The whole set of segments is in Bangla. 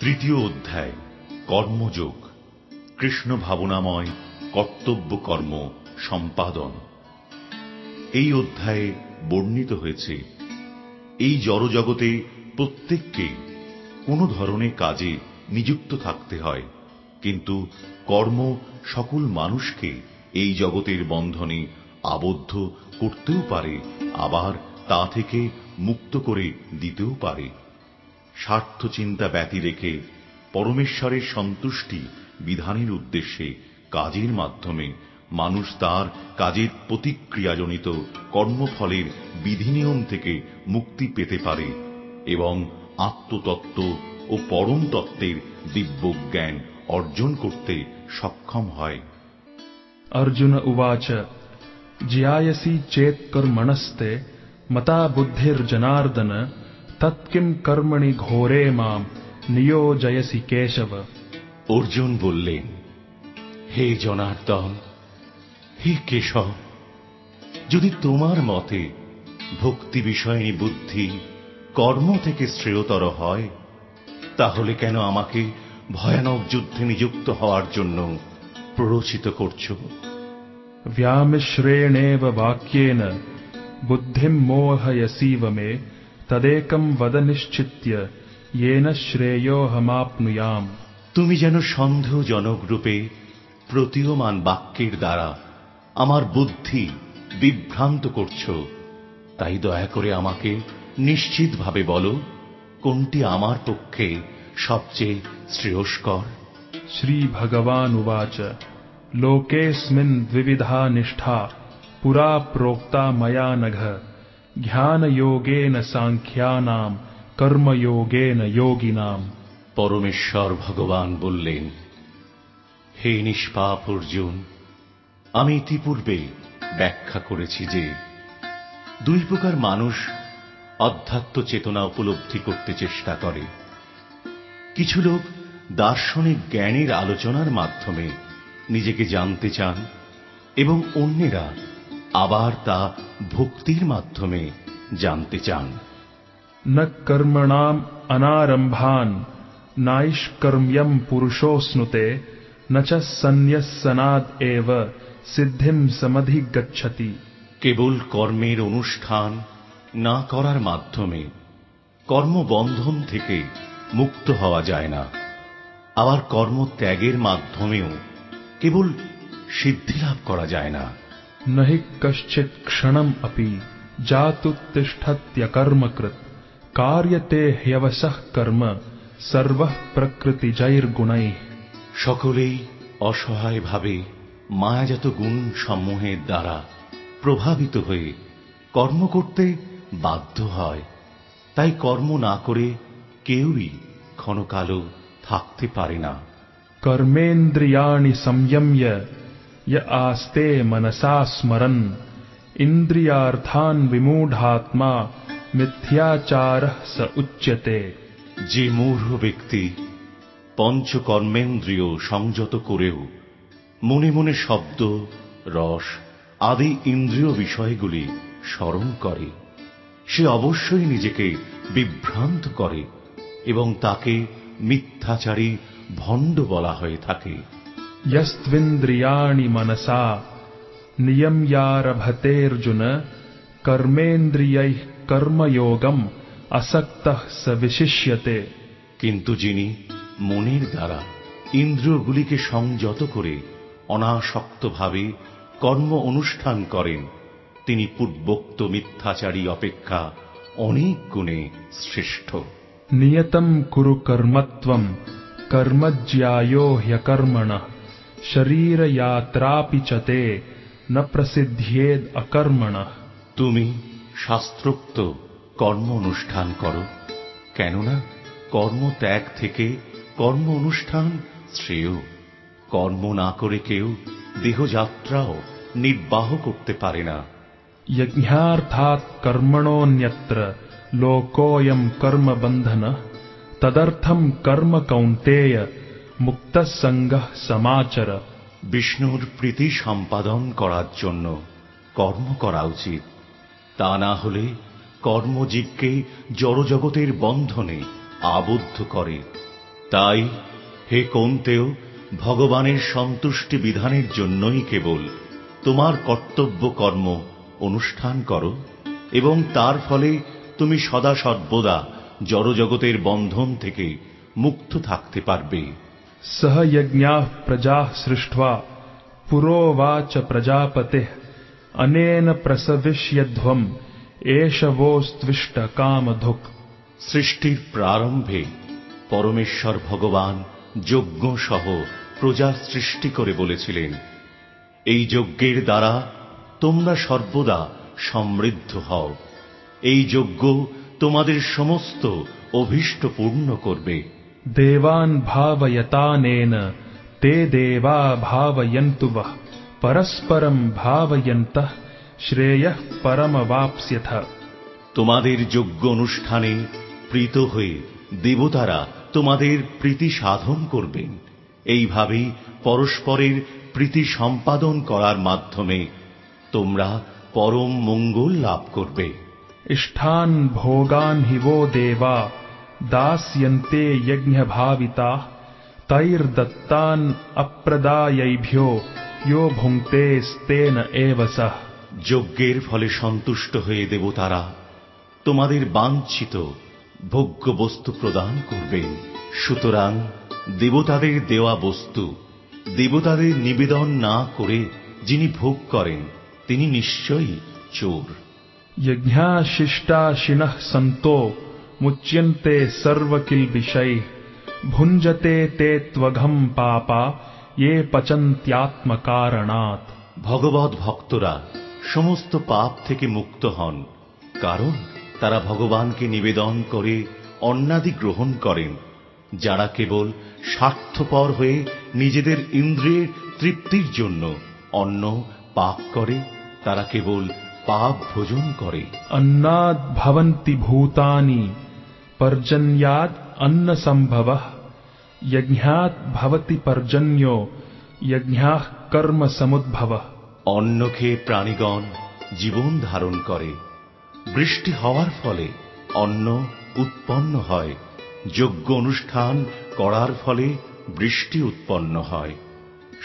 তৃতীয় অধ্যায়, কর্মযোগ। কৃষ্ণ ভাবনাময় কর্তব্য কর্ম সম্পাদন। এই অধ্যায়ে বর্ণিত হয়েছে, এই জড়জগতে প্রত্যেককে কোনো ধরনের কাজে নিযুক্ত থাকতে হয়, কিন্তু কর্ম সকল মানুষকে এই জগতের বন্ধনে আবদ্ধ করতেও পারে, আবার তা থেকে মুক্ত করে দিতেও পারে। স্বার্থচিন্তা ব্যতিরেকে পরমেশ্বরের সন্তুষ্টি বিধানের উদ্দেশ্যে কাজের মাধ্যমে মানুষ তার কাজের প্রতিক্রিয়াজনিত কর্মফলের বিধিনিয়ম থেকে মুক্তি পেতে পারে এবং আত্মতত্ত্ব ও পরম তত্ত্বের দিব্যজ্ঞান অর্জন করতে সক্ষম হয়। অর্জুন উবাচ, জিয়ায়সি চেত কর্মণস্তে মতা বুদ্ধির্জনার্দন তৎকিম কর্মণি ঘোরে মাম নিয়োজয়সি কেশব অর্জুন বললেন হে জনার্দন হে কেশব যদি তোমার মতে ভক্তি বিষয়ী বুদ্ধি কর্ম থেকে শ্রেয়তর হয় তাহলে কেন আমাকে ভয়ানক যুদ্ধে নিযুক্ত হওয়ার জন্য প্ররোচিত করছ? ব্যামিশ্রেণেব বাক্যেন বুদ্ধিম মোহয়সীব মে তদেকম বদ নিশ্চিত্য येन শ্রেয়োহমাপ্নুয়াম তুমি যেন সন্দেহজনক রূপে প্রতীয়মান বাক্যের দ্বারা আমার বুদ্ধি বিভ্রান্ত করছ তাই দয়া করে আমাকে নিশ্চিতভাবে বলো কোনটি আমার পক্ষে সবচেয়ে শ্রেয়স্কর। শ্রী ভগবান উবাচ লোকেস্মিন দ্বিবিধা নিষ্ঠা পুরা প্রোক্তা ময়া নঘ। ধ্যানযোগেন সাংখ্যানাম কর্মযোগেন যোগিনাম পরমেশ্বর ভগবান বললেন, হে নিষ্পাপ অর্জুন, আমি ইতিপূর্বে ব্যাখ্যা করেছি যে, দুই প্রকার মানুষ অধ্যাত্ম চেতনা উপলব্ধি করতে চেষ্টা করে। কিছু লোক দার্শনিক জ্ঞানের আলোচনার মাধ্যমে নিজেকে জানতে চান এবং অন্যেরা আবার তা ভক্তির মাধ্যমে জানতে চান न कर्मणाम् अनारम्भान् नाइष्कर्म्यम् पुरुषोऽश्नुते न च सन्न्यस्सनाद् एव सिद्धिम् समधिगच्छति কেবল কর্মের অনুষ্ঠান না করার মাধ্যমে কর্মবন্ধন থেকে মুক্ত হওয়া যায় না আবার কর্ম ত্যাগের মাধ্যমেও কেবল সিদ্ধি লাভ করা যায় না न हि कश्चित् क्षणम् अपि जातुत्तिष्ठत्यकर्मकृत् कार्यते ह्यवसः कर्म सर्वः प्रकृतिजैर्गुणैः সকলেই অসহায়ভাবে মায়াজাত গুণ সমূহের দ্বারা প্রভাবিত হয়ে কর্ম করতে বাধ্য হয় তাই কর্ম না করে কেউই ক্ষণকালও থাকতে পারে না कर्मेन्द्रियाणि संयम्य य आस्ते मनसा स्मरन् इन्द्रियार्थान् विमूढात्मा मिथ्याचारः स उच्यते যে মূঢ় ব্যক্তি পঞ্চকর্মেন্দ্রিয় সংযত করেও মনে মনে শব্দ রস আদি ইন্দ্রিয় বিষয়গুলি স্মরণ করে সে অবশ্যই নিজেকে বিভ্রান্ত করে এবং তাকে মিথ্যাচারী ভণ্ড বলা হয়ে থাকে यस्त्विन्द्रियाणि मनसा नियम्यारभतेऽर्जुन कर्मेन्द्रियैः कर्मयोगम् असक्तः स विशिष्यते কিন্তু যিনি মনের দ্বারা ইন্দ্রিয়গুলিকে সংযত করে অনাসক্তভাবে কর্ম অনুষ্ঠান করেন তিনি পূর্বোক্ত মিথ্যাচারী অপেক্ষা অনেক গুণে শ্রেষ্ঠ नियतम् कुरु कर्मत्वम् कर्मज्यायो ह्यकर्मणः शरीरयात्रापि च ते न प्रसिद्ध्येद् अकर्मणः তুমি শাস্ত্রোক্ত কর্ম অনুষ্ঠান করো কেননা কর্ম ত্যাগ থেকে কর্ম অনুষ্ঠান শ্রেয় কর্ম না করে কেউ দেহযাত্রাও নির্বাহ করতে পারে না यज्ञार्थात् कर्मणोऽन्यत्र लोकोऽयम् कर्मबन्धनः तदर्थम् कर्म कौन्तेय মুক্তসঙ্গ সমাচার। বিষ্ণুর প্রীতি সম্পাদন করার জন্য কর্ম করা উচিত। তা না হলে কর্মজীবকে জড়জগতের বন্ধনে আবদ্ধ করে। তাই হে কোনতেও ভগবানের সন্তুষ্টি বিধানের জন্যই কেবল তোমার কর্তব্য কর্ম অনুষ্ঠান করো এবং তার ফলে তুমি সদা সর্বদা জড়জগতের বন্ধন থেকে মুক্ত থাকতে পারবে। सह यज्ञाः प्रजाः सृष्ट्वा पुरोवाच प्रजापतिः अनेन प्रसविष्यध्वम् एष वोस्त्विष्ट कामधुक् সৃষ্টির প্রারম্ভে পরমেশ্বর ভগবান যজ্ঞ সহ প্রজার সৃষ্টি করে বলেছিলেন এই যজ্ঞের দ্বারা তোমরা সর্বদা সমৃদ্ধ হও এই যজ্ঞ তোমাদের সমস্ত অভীষ্ট পূর্ণ করবে देवान् भावयतानेन ते देवा भावयन्तु वः परस्परम् भावयन्तः श्रेयः परमवाप्स्यथ তোমাদের যজ্ঞ অনুষ্ঠানে প্রীত হয়ে দেবতারা তোমাদের প্রীতি সাধন করবেন এইভাবেই পরস্পরের প্রীতি সম্পাদন করার মাধ্যমে তোমরা পরম মঙ্গল লাভ করবে इष्ठान् भोगान् हि वो देवा दास्यन्ते यज्ञभाविताः तैर्दत्तान् अप्रदायैभ्यो यो भुङ्क्तेस्तेन एव सः যজ্ঞের ফলে সন্তুষ্ট হয়ে দেবতারা তোমাদের বাঞ্ছিত ভোগ্য বস্তু প্রদান করবেন সুতরাং দেবতাদের দেওয়া বস্তু দেবতাদের নিবেদন না করে যিনি ভোগ করেন তিনি নিশ্চয়ই চোর यज्ञाशिष्टाशिनः মুচ্যন্তে সর্বকিল বিষয় ভুঞ্জতে তে ত্বঘম পাপা ইয়ে পচন্ত্যাত্মকারণাৎ ভগবত ভক্তরা সমস্ত পাপ থেকে মুক্ত হন কারণ তারা ভগবানকে নিবেদন করে অন্নাদি গ্রহণ করেন যারা কেবল স্বার্থপর হয়ে নিজেদের ইন্দ্রিয়ের তৃপ্তির জন্য অন্ন পাপ করে তারা কেবল পাপ ভোজন করে। অন্নাদ ভবন্তি ভূতানি पर्जन्याद् अन्नसम्भवः यज्ञात् भवति पर्जन्यो यज्ञाः कर्म समुद्भवः অন্ন খেয়ে প্রাণীগণ জীবন ধারণ করে বৃষ্টি হওয়ার ফলে অন্ন উৎপন্ন হয় যজ্ঞ অনুষ্ঠান করার ফলে বৃষ্টি উৎপন্ন হয়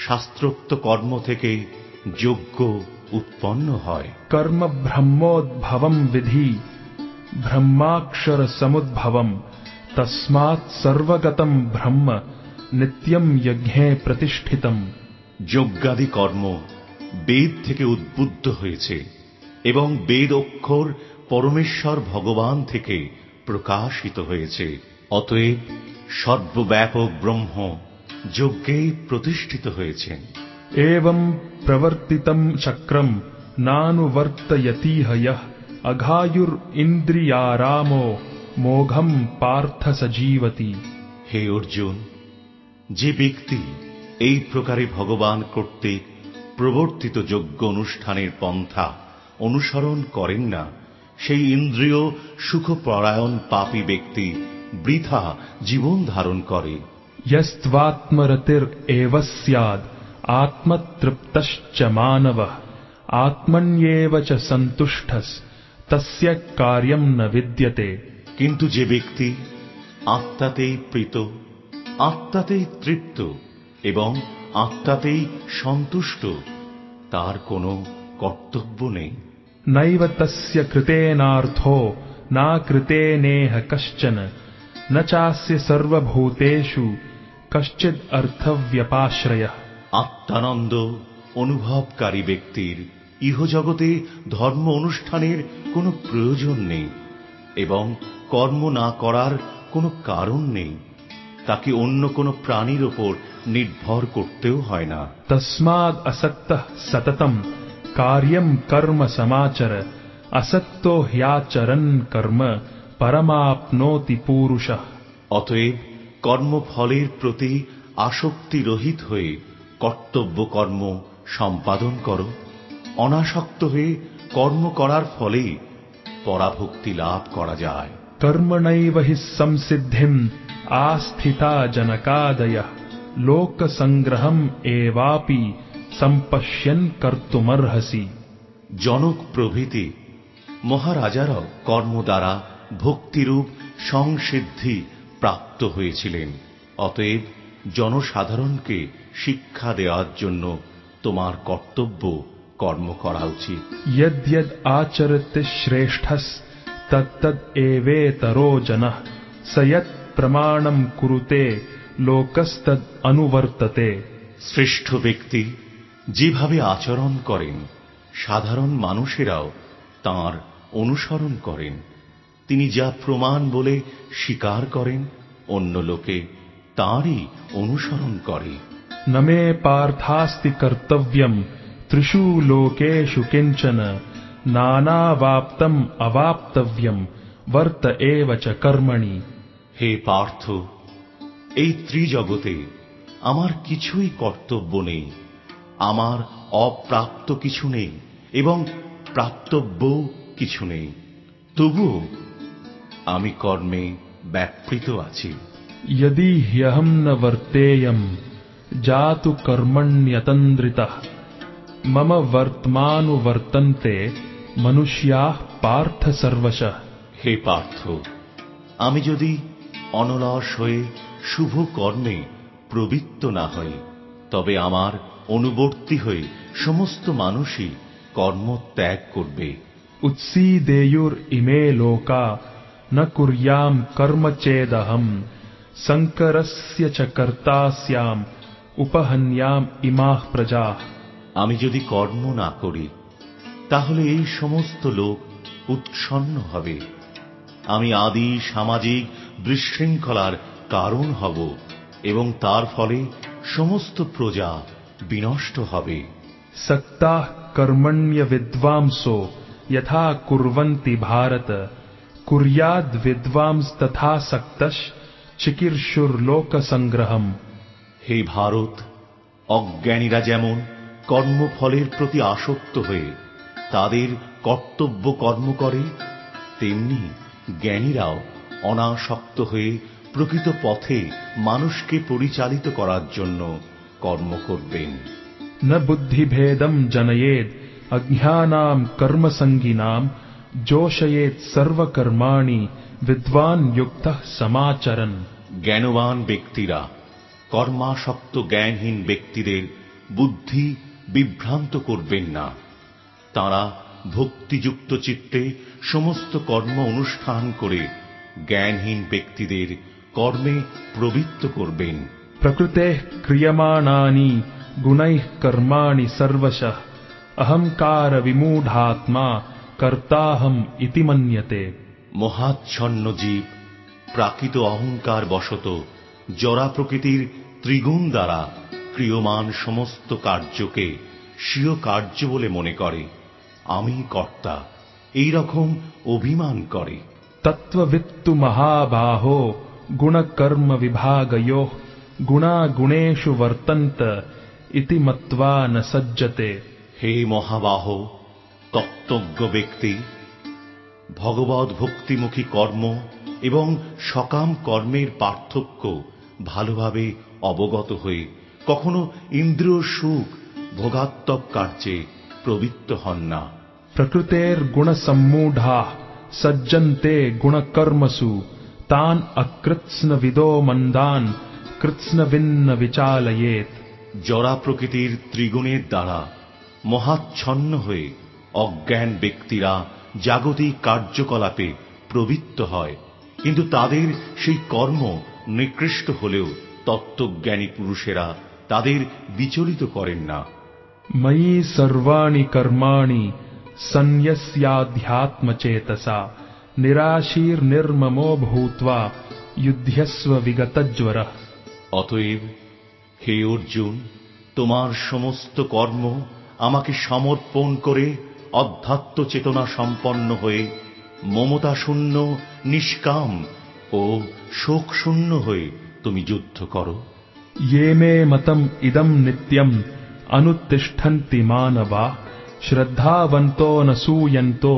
শাস্ত্রোক্ত কর্ম থেকে যজ্ঞ উৎপন্ন হয় कर्म ब्रह्मोद्भवम् विधि ब्रह्माक्षर समुद्भवम् तस्मात् सर्वगतम् ब्रह्म नित्यम् यज्ञे प्रतिष्ठितम् যজ্ঞাদি কর্ম বেদ থেকে উদ্বুদ্ধ হয়েছে এবং বেদ অক্ষর পরমেশ্বর ভগবান থেকে প্রকাশিত হয়েছে অতএব সর্বব্যাপক ব্রহ্ম যজ্ঞে প্রতিষ্ঠিত হয়েছেন एवम् प्रवर्तितम् चक्रम् नानुवर्तयतीह অঘায়ুর ইন্দ্রিয়ারাম মোঘম পার্থ সজীবতি হে অর্জুন যে ব্যক্তি এই প্রকারে ভগবান কর্তৃক প্রবর্তিত যোগ্য অনুষ্ঠানের পন্থা অনুসরণ করেন না সেই ইন্দ্রিয় সুখপরায়ণ পাপী ব্যক্তি বৃথা জীবন ধারণ করে। ইয়স্ত্বাত্মরতির এব স্যাদ আত্মতৃপ্তশ্চ মানব আত্মন্যেব চ সন্তুষ্টস্ तस्य कार्यम् न विद्यते কিন্তু যে ব্যক্তি আত্মাতেই প্রীত আত্মাতেই তৃপ্ত এবং আত্মাতেই সন্তুষ্ট তার কোনো কর্তব্য নেই नैव तस्य कृतेनार्थो नाकृतेनेह कश्चन न चास्य सर्वभूतेषु कश्चिद् अर्थव्यपाश्रयः আত্মানন্দ অনুভবকারী ব্যক্তির ইহজগতে ধর্ম অনুষ্ঠানের কোন প্রয়োজন নেই এবং কর্ম না করার কোন কারণ নেই। তাকে অন্য কোন প্রাণীর ওপর নির্ভর করতেও হয় না। তসমাদ অসত্য সততম কার্যম কর্ম সমাচর অসত্য হ্যাচরণ কর্ম পরমাপ্নোতি পুরুষ। অতএব কর্মফলের প্রতি আসক্তি রহিত হয়ে কর্তব্য কর্ম সম্পাদন করো। অনাসক্ত হয়ে কর্ম করার ফলে পরাভক্তি লাভ করা যায়। কর্মণৈব হি সংসিদ্ধিম আস্থিতা জনকাদয়। লোক সংগ্রহম এবাপি সম্পশ্যন কর্তুমর্হসি। জনক প্রভৃতি মহারাজারাও কর্ম দ্বারা ভক্তিরূপ সংসিদ্ধি প্রাপ্ত হয়েছিলেন। অতএব জনসাধারণকে শিক্ষা দেওয়ার জন্য তোমার কর্তব্য কর্ম করা উচিত। আচরতে শ্রেষ্ঠ তত্তদ এবেতরো জনঃ কুরুতে লোকস্তদ অনুবর্ততে শ্রেষ্ঠ ব্যক্তি যেভাবে আচরণ করেন সাধারণ মানুষেরাও তার অনুসরণ করেন তিনি যা প্রমাণ বলে স্বীকার করেন অন্য লোকে তাঁরই অনুসরণ করে নমে পার্থাস্তি কর্তব্যম कर्तव्यम् त्रिषु लोकेषु किञ्चन नानावाप्तम् अवाप्तव्यम् वर्त एव च कर्मणि হে পার্থ এই ত্রিজগতে আমার কিছুই কর্তব্য নেই আমার অপ্রাপ্ত কিছু নেই এবং প্রাপ্তব্য কিছু নেই তবুও আমি কর্মে ব্যাপৃত আছি यदि ह्यहम् न वर्तेयम् जातु कर्मण्यतन्द्रितः मम वर्त्मानुवर्तन्ते मनुष्याः पार्थ सर्वशः হে পার্থ আমি যদি অনলস হয়ে শুভ কর্মে প্রবৃত্ত না হই তবে আমার অনুবর্তী হয়ে সমস্ত মানুষই কর্ম ত্যাগ করবে उत्सीदेयुरिमे लोका न कुर्याम् कर्म चेदहम् सङ्करस्य च कर्ता स्याम् उपहन्याम् इमाः प्रजाः আমি যদি কর্ম না করি তাহলে এই সমস্ত লোক উৎসন্ন হবে। আমি আদি সামাজিক বিশৃঙ্খলার কারণ হব এবং তার ফলে সমস্ত প্রজা বিনষ্ট হবে। সত্তা কর্মণ্য বিদ্বাংসো যথা কুর্বন্তি ভারত। কুরিয়াদ বিদ্বাংস তথা সক্তশ চিকির্ষুর লোক সংগ্রহম হে ভারত অজ্ঞানীরা যেমন কর্মফলের প্রতি আসক্ত হয়ে তাদের কর্তব্য কর্ম করে তেমনি জ্ঞানীরাও অনাসক্ত হয়ে প্রকৃত পথে মানুষকে পরিচালিত করার জন্য কর্ম করবেন। না বুদ্ধিভেদম জনয়েদ অজ্ঞানাম কর্মসঙ্গীনাম জোশয়েত সর্বকর্মাণী বিদ্বান যুক্ত সমাচরণ। জ্ঞানবান ব্যক্তিরা কর্মাসক্ত জ্ঞানহীন ব্যক্তিদের বুদ্ধি বিভ্রান্ত করবেন না। তারা ভক্তিযুক্ত চিত্তে সমস্ত কর্ম অনুষ্ঠান করে জ্ঞানহীন ব্যক্তিদের কর্মে প্রবৃত্ত করবেন। প্রকৃতে ক্রিয়মাণানি গুণৈঃ কর্মাণি সর্বশঃ। অহংকার বিমূঢ়াত্মা কর্তাহম ইতি মন্যতে। মহাচ্ছন্ন জীব প্রাকৃত অহংকার বশত জরা প্রকৃতির ত্রিগুণ দ্বারা ক্রিয়মান সমস্ত কার্যকে স্বীয় কার্য বলে মনে করে। আমি কর্তা এই রকম অভিমান করে। তত্ত্ববিত্তু মহাবাহ গুণকর্ম বিভাগয়ো গুণা গুণেশু বর্তন্ত ইতি মত্বা ন সজ্জতে। হে মহাবাহ তত্ত্বজ্ঞ ব্যক্তি ভগবত ভক্তিমুখী কর্ম এবং সকাম কর্মের পার্থক্য ভালোভাবে অবগত হয়ে কখনো ইন্দ্রিয় সুখ ভোগাত্মক কার্যে প্রবৃত্ত হন না। প্রকৃতের গুণসম্মূঢ়া সজ্জন্তে গুণকর্মসু তান অকৃৎস্নবিদো মন্দান কৃৎস্নবিন্ন বিচালয়েত। জরা প্রকৃতির ত্রিগুণের দ্বারা মহাচ্ছন্ন হয়ে অজ্ঞান ব্যক্তিরা জাগতিক কার্যকলাপে প্রবৃত্ত হয় কিন্তু তাদের সেই কর্ম নিকৃষ্ট হলেও তত্ত্বজ্ঞানী পুরুষেরা তাদের বিচলিত করেন না। ময়ি সর্বাণি কর্মাণি সন্ন্যস্যাধ্যাত্মচেতসা নিরাশীর নির্মমো ভূত্বা যুদ্ধস্ব বিগতজ্বর অতএব হে অর্জুন তোমার সমস্ত কর্ম আমাকে সমর্পণ করে অধ্যাত্ম চেতনা সম্পন্ন হয়ে মমতা শূন্য নিষ্কাম ও শোক শূন্য হয়ে তুমি যুদ্ধ করো। ये मे मतम् इदम् नित्यम् अनुत्तिष्ठन्ति मानवा श्रद्धावन्तो न सूयन्तो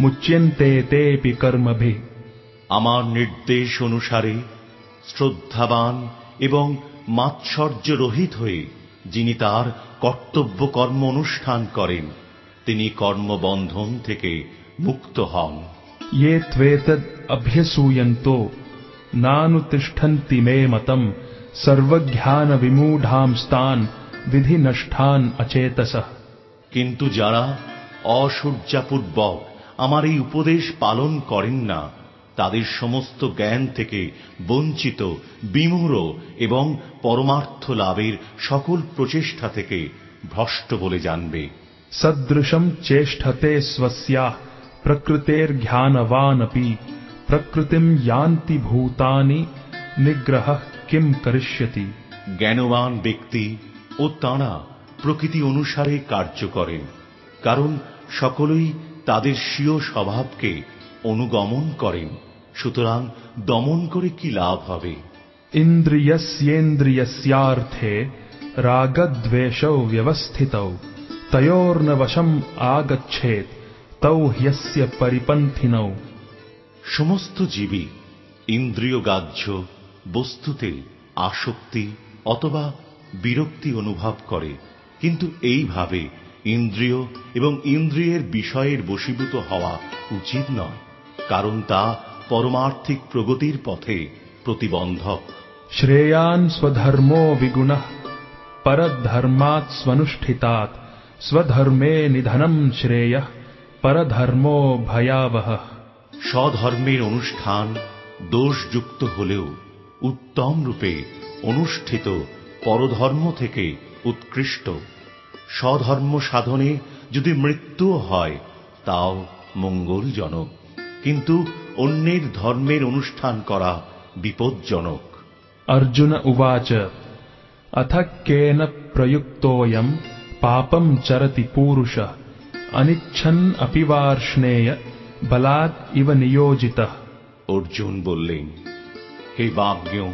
मुच्यन्ते तेऽपि कर्मभिः আমার নির্দেশ অনুসারে শ্রদ্ধাবান এবং মাৎসর্য রহিত হয়ে যিনি তার কর্তব্য কর্ম অনুষ্ঠান করেন তিনি কর্মবন্ধন থেকে মুক্ত হন ये त्वेतद् अभ्यसूयन्तो नानुतिष्ठन्ति সর্বজ্ঞান স্থান বিধি নষ্ঠান অচেতস কিন্তু যারা অসূর্যাপূর্বক আমার এই উপদেশ পালন করেন না তাদের সমস্ত জ্ঞান থেকে বঞ্চিত বিমূঢ় এবং পরমার্থ লাভের সকল প্রচেষ্টা থেকে ভ্রষ্ট বলে জানবে। সদৃশম চেষ্টতে স্বস্যা প্রকৃতের জ্ঞানবানপি প্রকৃতিম ইয়ান্তি ভূতানি নিগ্রহ কিম করিষ্যতি? জ্ঞানবান ব্যক্তি ও তাঁরা প্রকৃতি অনুসারে কার্য করেন কারণ সকলেই তাদের স্বীয় স্বভাবকে অনুগমন করেন। সুতরাং দমন করে কি লাভ হবে? ইন্দ্রিয়স্যেন্দ্রিয়স্যার্থে রাগদ্বেষৌ ব্যবস্থিতৌ তয়োর্ন বশম আগচ্ছেত তৌ হ্যস্য পরিপন্থিনৌ। সমস্ত জীবই ইন্দ্রিয়গ্রাহ্য বস্তুতে আসক্তি অথবা বিরক্তি অনুভব করে কিন্তু এইভাবে ইন্দ্রিয় এবং ইন্দ্রিয়ের বিষয়ের বশীভূত হওয়া উচিত নয় কারণ তা পরমার্থিক প্রগতির পথে প্রতিবন্ধক। শ্রেয়ান স্বধর্মো বিগুণ পরধর্মাৎ স্বনুষ্ঠিতাৎ স্বধর্মে নিধনম শ্রেয় পরধর্ম ভয়াবহ। স্বধর্মের অনুষ্ঠান দোষযুক্ত হলেও উত্তম রূপে অনুষ্ঠিত পরধর্ম থেকে উৎকৃষ্ট। স্বধর্ম সাধনে যদি মৃত্যুও হয় তাও মঙ্গলজনক। কিন্তু অন্যের ধর্মের অনুষ্ঠান করা বিপজ্জনক। অর্জুন উবাচ অথ কেন প্রযুক্তোয়ম পাপম চরতি পুরুষ অনিচ্ছন অপিবার্ষ্ণেয় বলাৎ ইব নিয়োজিত। অর্জুন বললেন হে বামজ্ঞ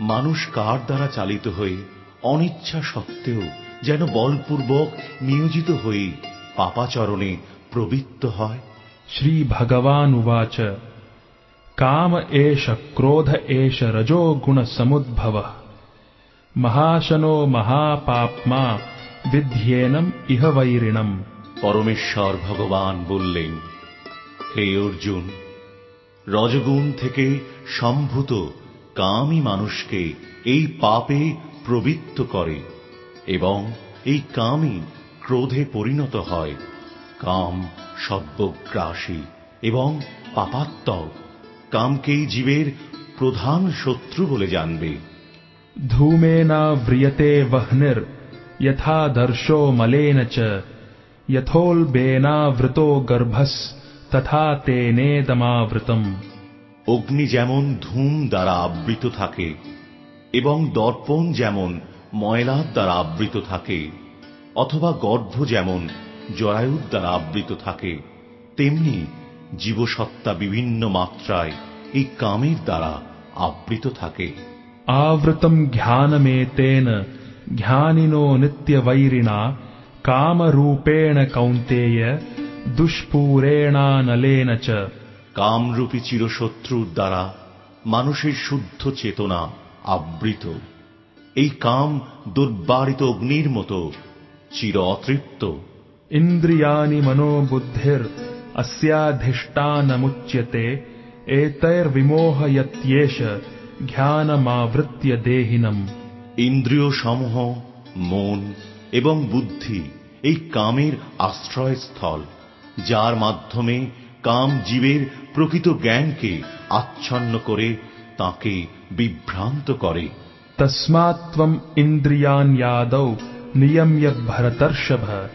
মানুষ কার দ্বারা চালিত হয়ে অনিচ্ছা সত্ত্বেও যেন বলপূর্বক নিয়োজিত হয়ে পাপাচরণে প্রবৃত্ত হয়? শ্রী ভগবান উবাচ কাম এষ ক্রোধ এষ রজো গুণ সমুদ্ভব। মহাশনো মহাপাপমা বিধ্যেনম ইহ বৈরিণম। পরমেশ্বর ভগবান বললেন হে অর্জুন রজগুণ থেকে সম্ভূত কামই মানুষকে এই পাপে প্রবৃত্ত করে এবং এই কামই ক্রোধে পরিণত হয় কাম সর্বগ্রাসী এবং পাপাত্মক কামকেই জীবের প্রধান শত্রু বলে জানবে धूमेनाव्रियते वह्निर् यथा दर्शो मलेन च यथोल्बेनावृतो गर्भस् তথা তেনেদমাবৃতম অগ্নি যেমন ধূম দ্বারা আবৃত থাকে এবং দর্পণ যেমন ময়লার দ্বারা আবৃত থাকে অথবা গর্ভ যেমন জরায়ুর দ্বারা আবৃত থাকে তেমনি জীবসত্তা বিভিন্ন মাত্রায় এই কামের দ্বারা আবৃত থাকে। আবৃতম জ্ঞানমেতেন জ্ঞানিনো নিত্যবৈরিণা কামরূপেণ কৌন্তেয় দুষ্পূরেণানলেন চ। কামরূপী চিরশত্রুর দ্বারা মানুষের শুদ্ধ চেতনা আবৃত। এই কাম দুর্বারিত অগ্নির মতো চির অতৃপ্ত। ইন্দ্রিয়ানি মনোবুদ্ধির অস্যাধিষ্টানমুচ্যতে এতৈর্বিমোহয়ত্যেষ জ্ঞানমাবৃত্য দেহিনম। ইন্দ্রিয় সমূহ মন এবং বুদ্ধি এই কামের আশ্রয়স্থল। যার মাধ্যমে কাম জীবের প্রকৃত জ্ঞানকে আচ্ছন্ন করে তাকে বিভ্রান্ত করে। তস্মাত্ত্বম ইন্দ্রিয়াণ্যাদৌ নিয়ম্য ভরতর্ষভ।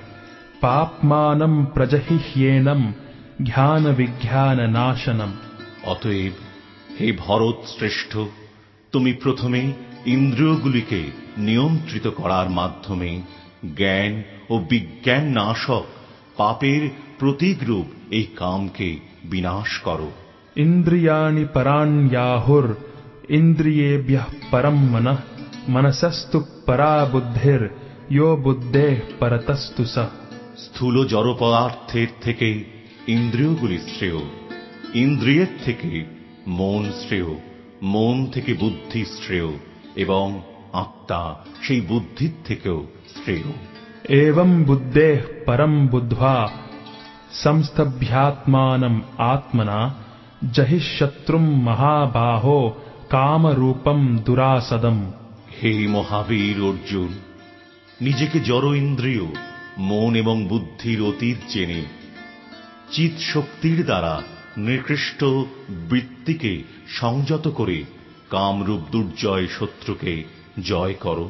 পাপমানম প্রজহিহ্যেনম জ্ঞান বিজ্ঞান নাশনম অতএব হে ভরত শ্রেষ্ঠ তুমি প্রথমে ইন্দ্রিয়গুলিকে নিয়ন্ত্রিত করার মাধ্যমে জ্ঞান ও বিজ্ঞান নাশক পাপের প্রতীকরূপ এই কামকে বিনাশ করো। ইন্দ্রিয়াণি পরাণ্যাহুর ইন্দ্রিয়েভ্যঃ পরম মন মনসস্তু পরা বুদ্ধির ইয় বুদ্ধেঃ পরতস্তু সহ স্থূল জড় পদার্থের থেকে ইন্দ্রিয়গুলি শ্রেয় ইন্দ্রিয়ের থেকে মন শ্রেয় মন থেকে বুদ্ধি শ্রেয় এবং আত্মা সেই বুদ্ধির থেকেও শ্রেয়। এবং বুদ্ধেঃ পরম বুদ্ধা संस्तभ्यात्मानम् आत्मना जहिशत्रुम् महाबाहो कामरूपम् दुरासदम् হে মহাবীর অর্জুন নিজেকে জড় ইন্দ্রিয় মন এবং বুদ্ধির অতীত জেনে চিত শক্তির দ্বারা নিকৃষ্ট বৃত্তিকে সংযত করে কামরূপ দুর্জয় শত্রুকে জয় করো